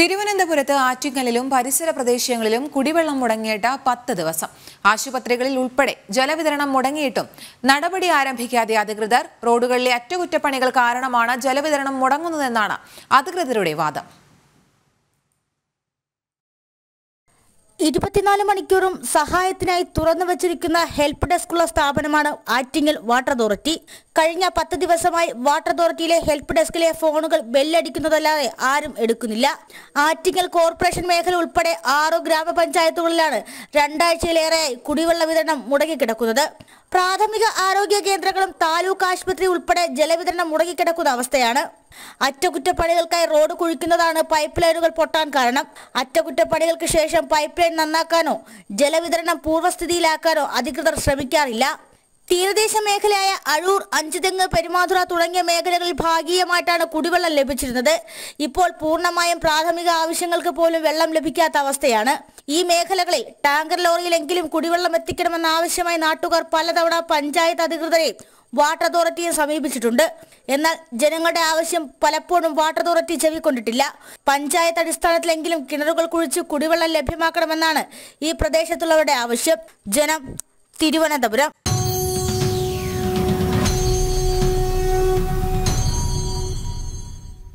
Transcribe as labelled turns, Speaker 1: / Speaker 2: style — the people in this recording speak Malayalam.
Speaker 1: തിരുവനന്തപുരത്ത് ആറ്റിങ്ങലിലും പരിസര പ്രദേശങ്ങളിലും കുടിവെള്ളം മുടങ്ങിയിട്ട പത്ത് ദിവസം. ആശുപത്രികളിൽ ഉൾപ്പെടെ ജലവിതരണം മുടങ്ങിയിട്ടും നടപടി ആരംഭിക്കാതെ അധികൃതർ റോഡുകളിലെ അറ്റകുറ്റപ്പണികൾ കാരണമാണ് ജലവിതരണം മുടങ്ങുന്നതെന്നാണ് അധികൃതരുടെ വാദം.
Speaker 2: ഇരുപത്തിനാല് മണിക്കൂറും സഹായത്തിനായി തുറന്നു വച്ചിരിക്കുന്ന ഹെൽപ്പ് ഡെസ്കുള്ള സ്ഥാപനമാണ് ആറ്റിങ്ങൽ വാട്ടർ അതോറിറ്റി. കഴിഞ്ഞ പത്ത് ദിവസമായി വാട്ടർ അതോറിറ്റിയിലെ ഹെൽപ്പ് ഡെസ്കിലെ ഫോണുകൾ ബെല്ലടിക്കുന്നതല്ലാതെ ആരും എടുക്കുന്നില്ല. ആറ്റിങ്ങൽ കോർപ്പറേഷൻ മേഖല ഉൾപ്പെടെ ആറു ഗ്രാമപഞ്ചായത്തുകളിലാണ് രണ്ടാഴ്ചയിലേറെയായി കുടിവെള്ള വിതരണം മുടങ്ങിക്കിടക്കുന്നത്. പ്രാഥമിക ആരോഗ്യ കേന്ദ്രങ്ങളും താലൂക്ക് ആശുപത്രി ഉൾപ്പെടെ ജലവിതരണം മുടങ്ങിക്കിടക്കുന്ന അവസ്ഥയാണ്. അറ്റകുറ്റപ്പണികൾക്കായി റോഡ് കുഴിക്കുന്നതാണ് പൈപ്പ് ലൈനുകൾ പൊട്ടാൻ കാരണം. അറ്റകുറ്റപ്പണികൾക്ക് ശേഷം പൈപ്പ് ലൈൻ നന്നാക്കാനോ ജലവിതരണം പൂർവസ്ഥിതിയിലാക്കാനോ അധികൃതർ ശ്രമിക്കാറില്ല. തീരദേശ മേഖലയായ അഴൂർ അഞ്ചുതെങ്ങ് പെരുമാതുറ തുടങ്ങിയ മേഖലകളിൽ ഭാഗികമായിട്ടാണ് കുടിവെള്ളം ലഭിച്ചിരുന്നത്. ഇപ്പോൾ പൂർണമായും പ്രാഥമിക ആവശ്യങ്ങൾക്ക് പോലും വെള്ളം ലഭിക്കാത്ത അവസ്ഥയാണ്. ഈ മേഖലകളിൽ ടാങ്കർ ലോറിയിലെങ്കിലും കുടിവെള്ളം എത്തിക്കണമെന്ന ആവശ്യമായി നാട്ടുകാർ പലതവണ പഞ്ചായത്ത് അധികൃതരെ വാട്ടർ അതോറിറ്റിയെ സമീപിച്ചിട്ടുണ്ട്. എന്നാൽ ജനങ്ങളുടെ ആവശ്യം പലപ്പോഴും വാട്ടർ അതോറിറ്റി ചെവിക്കൊണ്ടിട്ടില്ല. പഞ്ചായത്ത് അടിസ്ഥാനത്തിലെങ്കിലും കിണറുകൾ കുഴിച്ച് കുടിവെള്ളം ലഭ്യമാക്കണമെന്നാണ് ഈ പ്രദേശത്തുള്ളവരുടെ ആവശ്യം. ജനം തിരുവനന്തപുരം.